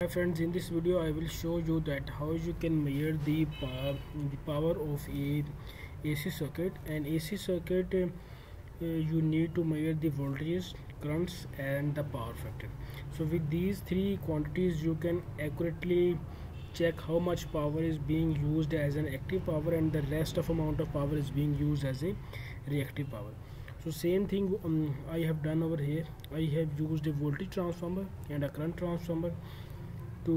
Hi friends, in this video I will show you that how you can measure the power, the power of a AC circuit and AC circuit uh, you need to measure the voltages, currents and the power factor. So with these three quantities you can accurately check how much power is being used as an active power and the rest of amount of power is being used as a reactive power. So same thing um, I have done over here. I have used a voltage transformer and a current transformer to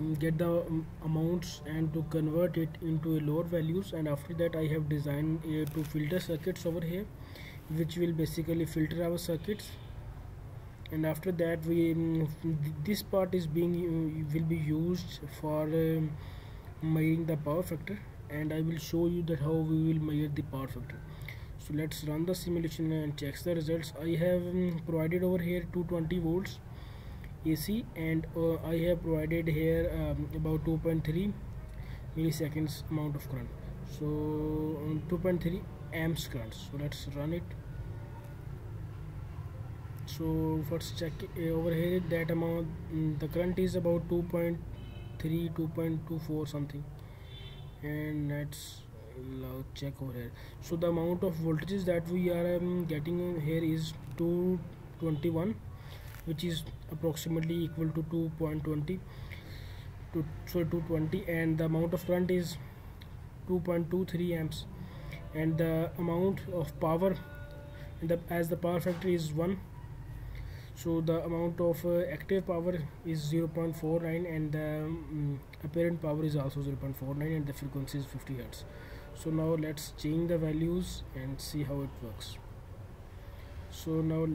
mm, get the um, amounts and to convert it into a lower values. And after that I have designed uh, two filter circuits over here which will basically filter our circuits. And after that we um, this part is being uh, will be used for um, measuring the power factor. And I will show you that how we will measure the power factor. So let's run the simulation and check the results. I have um, provided over here 220 volts AC and uh, I have provided here um, about 2.3 milliseconds amount of current. So um, 2.3 amps current. So let's run it. So first check uh, over here that amount um, the current is about 2.3 2.24 something. And let's check over here. So the amount of voltages that we are um, getting here is 221 which is approximately equal to 2.20 to so 220 and the amount of current is 2.23 amps. And the amount of power the, as the power factor is 1 so the amount of uh, active power is 0.49 and the um, apparent power is also 0.49 and the frequency is 50 hertz. So now let's change the values and see how it works. So now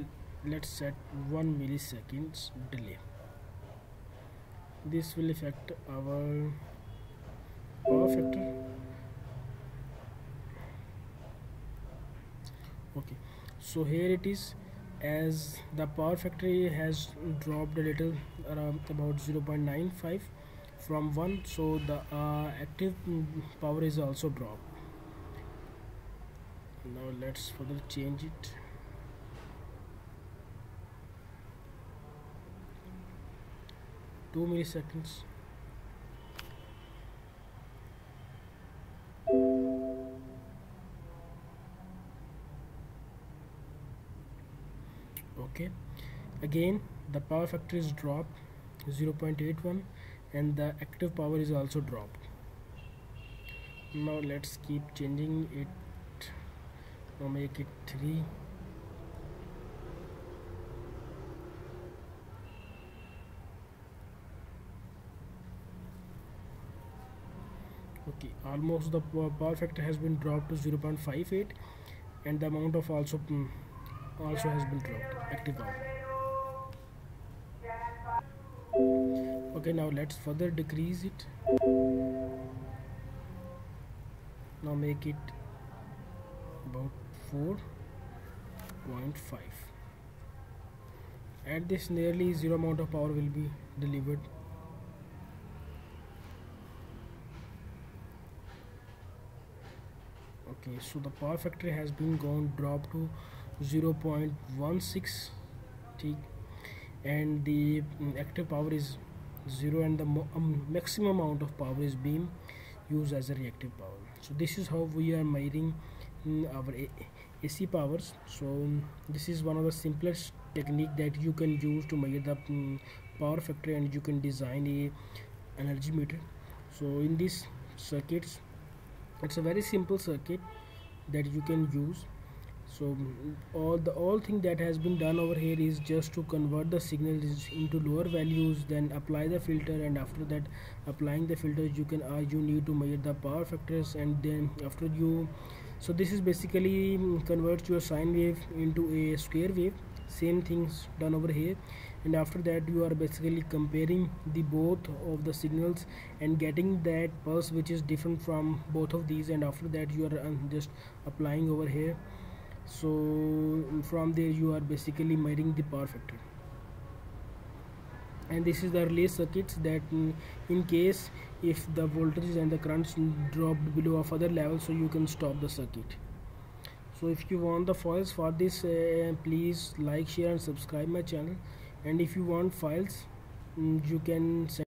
let's set 1 milliseconds delay. This will affect our power factor. Okay. So here it is. As the power factor has dropped a little around about 0.95 from 1 so the uh, active power is also dropped. Now let's further change it 2 milliseconds. Okay. Again the power factor is dropped 0.81 and the active power is also dropped. Now let's keep changing it. Now make it 3 almost the power factor has been dropped to 0.58 and the amount of also mm, also has been dropped active power okay now let's further decrease it. Now make it about 4.5 at this nearly zero amount of power will be delivered okay so the power factor has been gone dropped to 0.16 t and the mm, active power is 0 and the um, maximum amount of power is being used as a reactive power. So this is how we are measuring mm, our a AC powers. So um, this is one of the simplest technique that you can use to measure the um, power factor and you can design a energy meter. So in these circuits it's a very simple circuit that you can use. So all the all thing that has been done over here is just to convert the signals into lower values then apply the filter and after that applying the filter you can uh, you need to measure the power factors and then after you so this is basically converts your sine wave into a square wave same things done over here. And after that you are basically comparing the both of the signals and getting that pulse which is different from both of these. And after that you are um, just applying over here. So from there you are basically measuring the power factor. And this is the relay circuits that mm, in case if the voltages and the currents dropped below a further level so you can stop the circuit so if you want the files for this uh, please like share and subscribe my channel. And if you want files mm, you can set